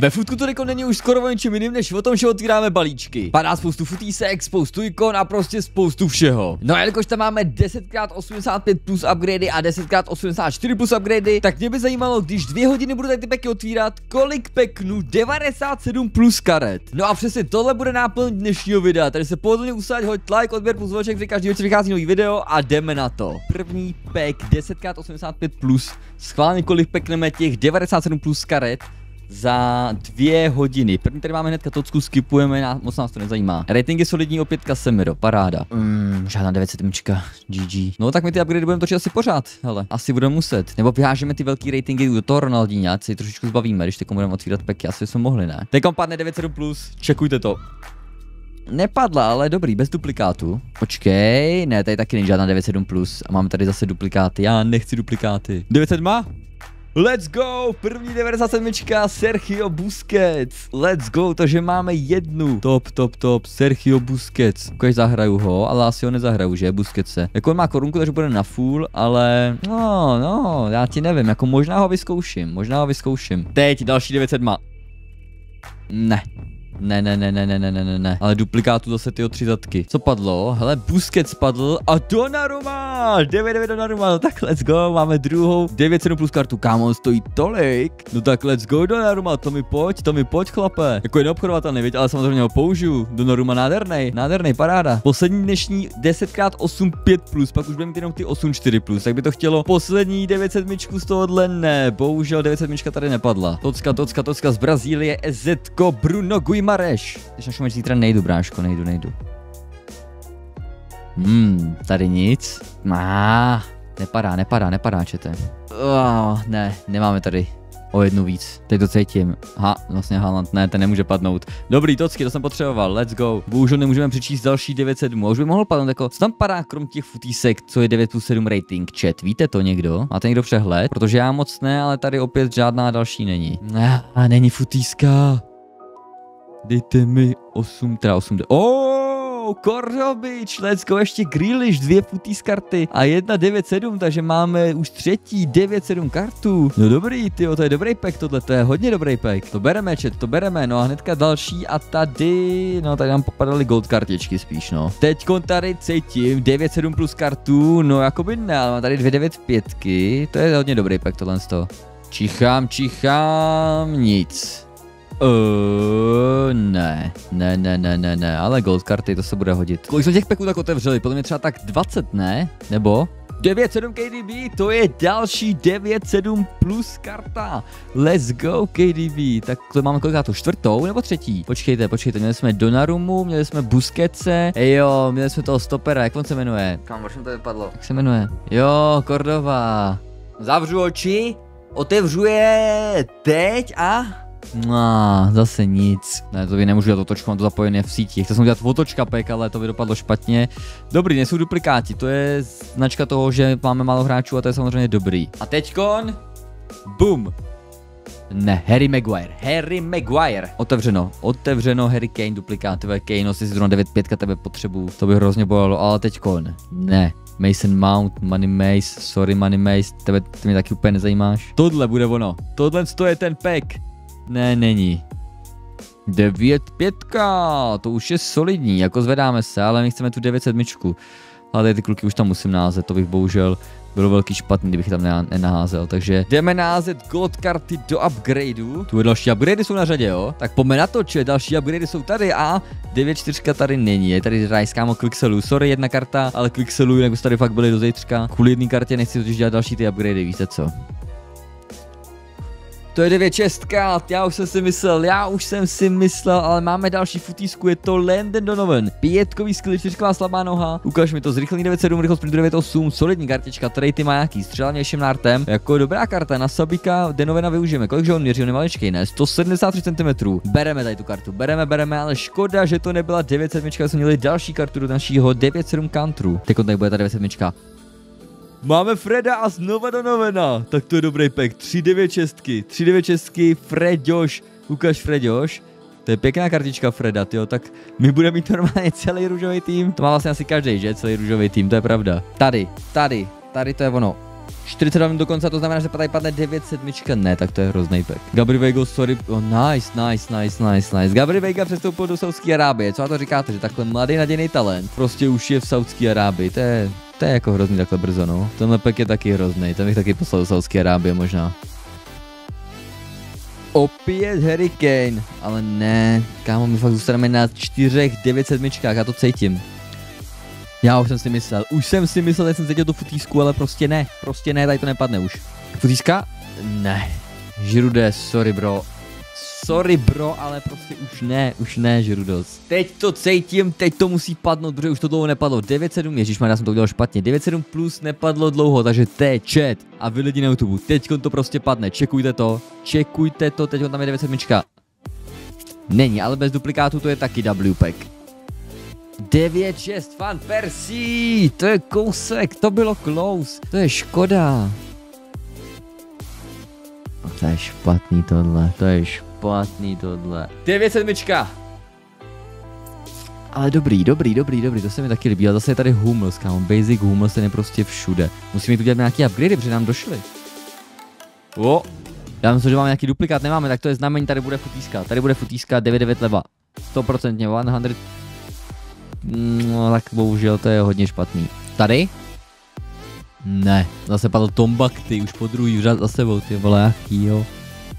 Ve futku to jako není už skoro o ničem jiným, než o tom, že otvíráme balíčky. Padá spoustu futísek, spoustu ikon a prostě spoustu všeho. No a jelikož tam máme 10x85 plus upgradey a 10x84 plus upgradey, tak mě by zajímalo, když dvě hodiny budu tady ty peky otvírat, kolik peknu 97 plus karet. No a přesně tohle bude náplň dnešního videa, tady se pohodlně usaď, hoď like, odběr plus zvoček, při každý večer vychází nový video a jdeme na to. První pek 10x85 plus, schválně kolik pekneme těch 97 plus karet, za dvě hodiny. První tady máme hnedka tocku, skipujeme, na, moc nás to nezajímá. Rating je solidní, opět Casemiro, paráda. Mm, žádná 900 GG. No tak my ty upgrade budeme točit asi pořád, hele, asi budeme muset. Nebo vyhážeme ty velký ratingy do toho Ronaldinha, ať si trošičku zbavíme, když teď budeme otvírat peky, asi jsme mohli, ne? Teď padne 97 plus, čekujte to. Nepadla, ale dobrý, bez duplikátu. Počkej, ne, tady taky není žádná 97 plus a máme tady zase duplikáty. Já nechci duplikáty. 900 má? Let's go! První 97. Sergio Busquets. Let's go, takže máme jednu. Top, top, top. Sergio Busquets. Když zahraju ho, ale asi ho nezahraju, že? Busquetse. Jako on má korunku, takže bude na full, ale... No, no, já ti nevím, jako možná ho vyzkouším, možná ho vyzkouším. Teď další 900 má. Ne, ne, ne, ne, ne, ne, ne, ne, ne, ne. Ale duplikátu zase ty tři zadky. Co padlo? Hele, Busquets padl a Donnarumma! 9-9 Donnarumma, no tak let's go, máme druhou 9 plus kartu. Kámo, stojí tolik. No tak let's go Donnarumma, to mi pojď, to mi pojď chlape. Jako je neobchodovatelný, věď, ale samozřejmě ho použiju. Donnarumma nádherný, nádherný, paráda. Poslední dnešní 10x8 5 plus, pak už budeme mít jenom ty 8 4 plus, tak by to chtělo poslední 900 z tohohle ne, bohužel 900 tady nepadla. Tocka, tocka, tocka z Brazílie, EZ Bruno Guima Mareš. Když na šumeč zítra nejdu, bráško, nejdu, nejdu. Hmm, tady nic. Má, nepadá, nepadá, nepadá, čete. Oh, ne, nemáme tady o jednu víc. Teď to cítím. Ha, vlastně Haaland, ne, ten nemůže padnout. Dobrý, tocky, to jsem potřeboval, let's go. Bohužel nemůžeme přečíst další 907. Už by mohl padnout jako, co tam padá krom těch futísek, co je 9 plus 7 rating, chat, víte to někdo? Máte někdo přehled? Protože já moc ne, ale tady opět žádná další není. Ne, a není futíska. Dejte mi 8, teda 8, oh, Kordobič, let's go, ještě Grealish, dvě futí z karty a jedna 9-7, takže máme už třetí 9-7 kartu. No dobrý, ty, to je dobrý pack tohle, to je hodně dobrý pack. To bereme, chat, to bereme, no a hnedka další a tady, no tady nám popadaly gold kartičky spíš, no. Teďkon tady cítím 9-7 plus kartu, no jakoby ne, ale mám tady 2 9 5 to je hodně dobrý pack tohle z toho. Čichám, čichám, nic. Uh, ne, ne, ne, ne, ne, ne, ale gold karty, to se bude hodit. Kolik jsme těch peků tak otevřeli? Podle mě třeba tak 20, ne? Nebo? 9-7 KDB, to je další 9-7 plus karta. Let's go KDB. Tak to máme koliká to čtvrtou nebo třetí? Počkejte, počkejte, měli jsme Donarumu, měli jsme Busquetse, jo, měli jsme toho stopera, jak on se jmenuje? Kam, proč to vypadlo? Jak se jmenuje? Jo, Cordova. Zavřu oči, otevřu je teď a... No, zase nic. Ne, to by nemůžu dělat otočku, mám to zapojené v sítích. Chtěl jsem dělat otočka pek, ale to by dopadlo špatně. Dobrý, nejsou duplikáti, to je značka toho, že máme málo hráčů a to je samozřejmě dobrý. A teďkon, boom. Ne, Harry Maguire, Harry Maguire. Otevřeno, otevřeno Harry Kane, duplikát, tvé Kane, no, si zrovna 9-5 tebe potřebuju, to by hrozně bolelo, ale teďkon, ne. Mason Mount, Money Mace, sorry Money Mace, tebe ty mě taky úplně nezajímáš. Tohle bude ono, tohle je ten pack. Ne, není. 9 pětka, to už je solidní, jako zvedáme se, ale my chceme tu 9 myčku. Ale tady ty kluky už tam musím názet, to bych bohužel bylo velký špatný, kdybych tam nenaházel. Takže jdeme názet gold karty do upgradeu. Tu další upgradey jsou na řadě, jo? Tak pojďme na to, či další upgradey jsou tady a 9.4 tady není. Je tady Rice, kámo, Quickselu. Sorry, jedna karta, ale Quickselu, jinak tady fakt byly do zítřka. Kvůli jedné kartě nechci totiž dělat další ty upgradey, víte co? To je 9 čestka, já už jsem si myslel, já už jsem si myslel, ale máme další futísku, je to Landon Donovan. Pětkový skill, čtyřková slabá noha, ukáž mi to zrychlení 9.7, rychlost 9.8, solidní kartička, tady ty má nějaký střelání ještě nártem, jako dobrá karta, na Sabika Denovena využijeme, kolik že on měří, on je maličký, ne, 173 cm, bereme tady tu kartu, bereme, bereme, ale škoda, že to nebyla 9.7, jsme měli další kartu do našího 9.7 countru, teď tady bude ta 9.7. Máme Freda a znova do novena. Tak to je dobrý pek. 396. 396. Fredoš. Ukaž Fredoš. To je pěkná kartička Freda, jo, tak my budeme mít normálně celý růžový tým. To má vlastně asi každý, že? Celý růžový tým, to je pravda. Tady, tady, tady to je ono. 42 minut do konce, to znamená, že tady padne 9 sedmička. Ne, tak to je hrozný pek. Gabri Vego, sorry. Oh, nice, nice, nice, nice, nice. Gabri Vega přestoupil do Saudské Arábie. Co na to říkáte, že takhle mladý nadějný talent prostě už je v Saudské Arábii. To je, to je jako hrozný takhle brzo, no. Tenhle pek je taky hrozný. Ten bych taky poslal do Saudské Arábie možná. Opět Hurricane, ale ne, kámo, my fakt zůstaneme na čtyřech 9 sedmičkách, já to cítím. Já už jsem si myslel, už jsem si myslel, že jsem cítil tu futísku, ale prostě ne, prostě ne, tady to nepadne už. Futíska? Ne. Žirude, sorry bro. Sorry bro, ale prostě už ne, už ne, Žirudos. Teď to cítím, teď to musí padnout, protože už to dlouho nepadlo. 9.7, ježiš, já jsem to udělal špatně. 9.7 plus nepadlo dlouho, takže teď chat a vy lidi na YouTube, teď to prostě padne, čekujte to, čekujte to, teď tam je 9.7. Není, ale bez duplikátu to je taky W pack. 9-6, fan Percy, to je kousek, to bylo close, to je škoda. To je špatný tohle, to je špatný tohle. 9 sedmička. Ale dobrý, dobrý, dobrý, dobrý, to se mi taky líbí, ale zase je tady Hummels, kámo, basic Hummels ten je prostě všude. Musíme tu dělat nějaký upgrade, protože nám došly. O, já myslím, že máme nějaký duplikát, nemáme, tak to je znamení, tady bude futíska, tady bude futíska 9-9 leva. 100% 100 No tak bohužel to je hodně špatný. Tady? Ne, zase padl Tombakty, už po druhý řad za sebou, ty vole, jaký jo.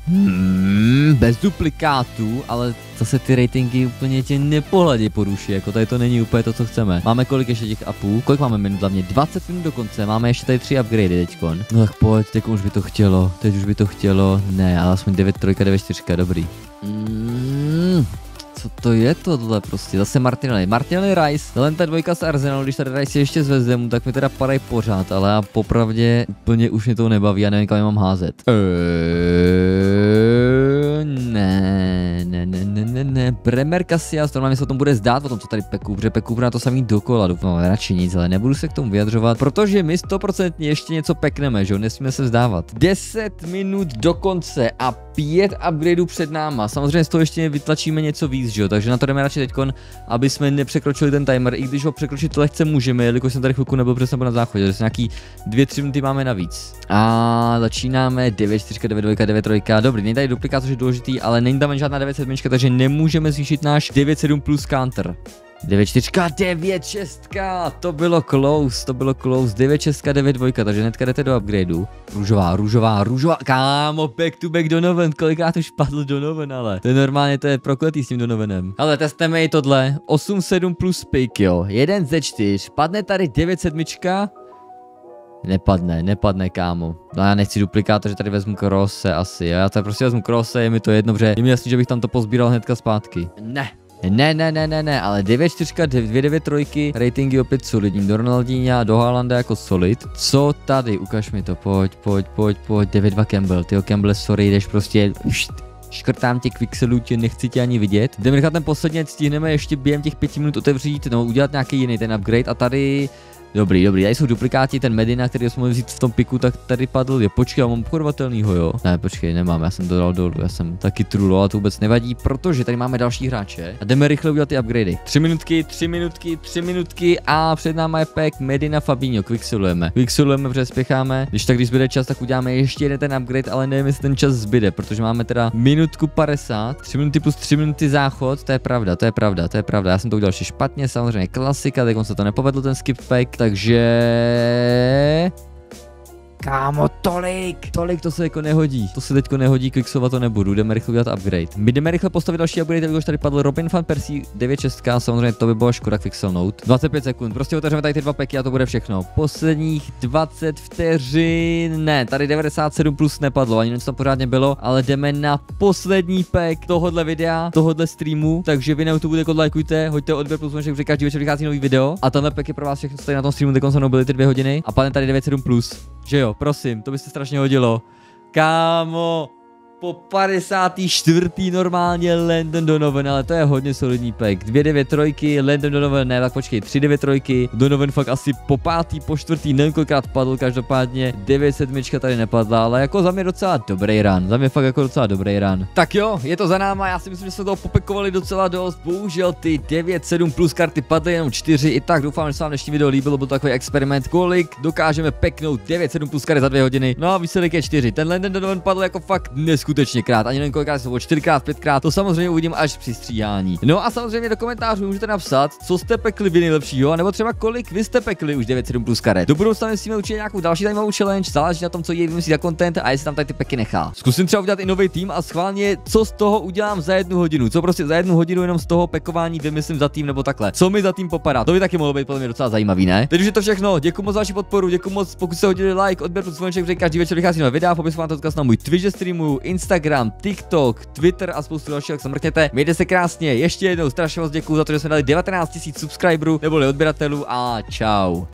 Hmm, bez duplikátů, ale zase ty ratingy úplně tě nepohledě poruší, jako tady to není úplně to, co chceme. Máme kolik ještě těch upů? Kolik máme minut hlavně? 20 minut do konce, máme ještě tady tři upgradey teďkon. No tak pojď, teď už by to chtělo, teď už by to chtělo, ne, ale aspoň 9 3, 9 4, dobrý. Mm, co to je tohle prostě, zase Martinelli. Martinelli Rice, tohle ta dvojka z Arsenalu, když tady Rice je ještě z Vezdemu, tak mi teda padají pořád, ale já popravdě úplně už mě to nebaví, já nevím, kam mám házet. Eee, Bremer Casillas, normálně se o tom bude zdát, o tom, co tady peku, protože peku na to samý dokola, doufám, radši nic, ale nebudu se k tomu vyjadřovat, protože my 100% ještě něco pekneme, že jo, nesmíme se vzdávat. 10 minut do konce a pět upgradeů před náma. Samozřejmě z toho ještě vytlačíme něco víc, že jo? Takže na to jdeme radši teďkon, aby jsme nepřekročili ten timer, i když ho překročit lehce můžeme, jelikož jsem tady chvilku nebyl přesně na záchodě, takže nějaký dvě, tři minuty máme navíc. A začínáme 9, 4, 9, 2, 9, 3. Dobrý, není tady duplikát, což je důležitý, ale není tam žádná 9, 7, takže nemůžeme zvýšit náš 9, 7 plus counter. 9 4, 9 6, to bylo close, to bylo close, 9 6, 9 2, takže hnedka jdete do upgradeu. Růžová, růžová, růžová, kámo, back to back Donovan, kolikrát už padl Donovan, ale to je normálně, to je prokletý s tím Donovanem. Ale testujeme i tohle, 8 7 plus pick, jo, 1 ze 4, padne tady 9 7, Nepadne, nepadne, kámo. No já nechci duplikátor, že tady vezmu krose asi. Já tady prostě vezmu krose, je mi to jedno, protože je mi jasný, že bych tam to pozbíral hnedka zpátky. Ne, ne, ne, ne, ne, ne, ale 9-4, 9-9 ratingy opět solidní, do Ronaldinha, do Haalanda jako solid. Co tady, ukaž mi to, pojď, pojď, pojď, pojď, 9-2 Campbell, tyjo Campbell, sorry, jdeš prostě, už, škrtám tě Quixelů, tě nechci tě ani vidět. Jdeme nechat ten poslední, stihneme ještě během těch pěti minut otevřít, no udělat nějaký jiný ten upgrade a tady Dobrý, dobrý, tady jsou duplikáti, ten Medina, který jsme mohli vzít v tom piku, tak tady padl, je počkej, mám obchodovatelnýho, jo? Ne, počkej, nemám, já jsem to dal dolů, já jsem taky trulo, ale to vůbec nevadí, protože tady máme další hráče a jdeme rychle udělat ty upgradey. Tři minutky, tři minutky, tři minutky a před námi je pack Medina Fabinho, quicksilujeme. Quicksilujeme, protože spěcháme, když tak když zbyde čas, tak uděláme ještě jeden ten upgrade, ale nevím, jestli ten čas zbyde, protože máme teda minutku 50, 3 minuty plus 3 minuty záchod, to je pravda, to je pravda, to je pravda, já jsem to udělal špatně, samozřejmě klasika, tak on se to nepovedl ten skip pack, takže Kámo, tolik, tolik to se jako nehodí. To se teďko nehodí, quicksovat to nebudu, jdeme rychle udělat upgrade. My jdeme rychle postavit další upgrade, jelikož tady padl Robin van Persie 9.6, samozřejmě to by bylo škoda quixelnout. 25 sekund, prostě otevřeme tady ty dva peky a to bude všechno. Posledních 20 vteřin, ne, tady 97 plus nepadlo, ani něco tam pořádně bylo, ale jdeme na poslední pek tohohle videa, tohohle streamu, takže vy na YouTube jako lajkujte, hoďte odběr plus že každý večer vychází nový video. A tenhle pek je pro vás všechno, co tady na tom streamu, se byly ty dvě hodiny. A padne tady 97 plus, že jo, prosím, to by se strašně hodilo. Kámo, po 54. normálně Landon Donovan, ale to je hodně solidní pack. 2 9 trojky, Landon Donovan, ne, tak počkej, 3 9 trojky, Donovan fakt asi po pátý, po čtvrtý, nevím kolikrát padl, každopádně 9 sedmička tady nepadla, ale jako za mě docela dobrý run, za mě fakt jako docela dobrý run. Tak jo, je to za náma, já si myslím, že jsme toho popekovali docela dost, bohužel ty 9 7 plus karty padly jenom 4, i tak doufám, že se vám dnešní video líbilo, byl takový experiment, kolik dokážeme peknout 9 7 plus karty za 2 hodiny, no a výsledek je 4, ten Landon Donovan padl jako fakt neskutečně krát, ani nevím kolikrát se 4krát, 5krát, to samozřejmě uvidím až při stříhání. No a samozřejmě do komentářů můžete napsat, co jste pekli vy nejlepšího, nebo třeba kolik vy jste pekli už 9-7 plus karet. Do budoucna myslíme určitě nějakou další zajímavou challenge, záleží na tom, co jej vymyslí za content a jestli tam tady ty peky nechá. Zkusím třeba udělat i nový tým a schválně, co z toho udělám za jednu hodinu, co prostě za jednu hodinu jenom z toho pekování vymyslím za tým nebo takhle. Co mi za tým popadá, to by taky mohlo být podle mě docela zajímavý, ne? Teď už je to všechno, děkuji moc za vaši podporu, děkuji moc, pokud jste hodili like, odběr, zvonček, protože každý večer vychází na videa, popisu vám to odkaz na můj Twitch streamu, Instagram, TikTok, Twitter a spoustu dalších, jak se mrkněte. Mějte se krásně, ještě jednou strašně moc děkuji za to, že jsme dali 19 000 subscriberů neboli odběratelů a čau.